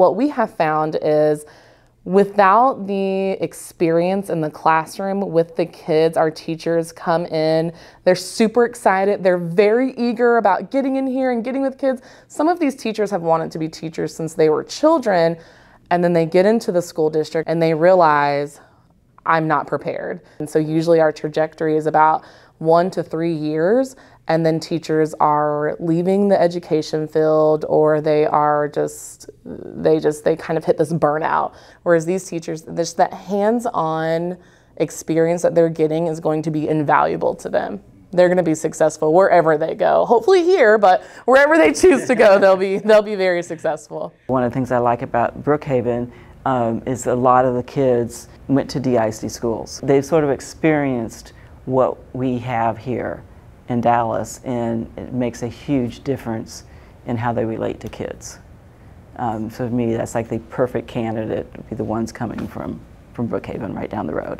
What we have found is without the experience in the classroom with the kids, our teachers come in, they're super excited, they're very eager about getting in here and getting with kids. Some of these teachers have wanted to be teachers since they were children, and then they get into the school district and they realize, I'm not prepared. And so usually our trajectory is about one to three years and then teachers are leaving the education field or they are just they just they kind of hit this burnout. Whereas these teachers just that hands-on experience that they're getting is going to be invaluable to them. They're going to be successful wherever they go. Hopefully here but wherever they choose to go they'll be they'll be very successful. One of the things i like about brookhaven um, is a lot of the kids went to dic schools. They've sort of experienced what we have here in Dallas, and it makes a huge difference in how they relate to kids. Um, so for me, that's like the perfect candidate to be the ones coming from, from Brookhaven right down the road.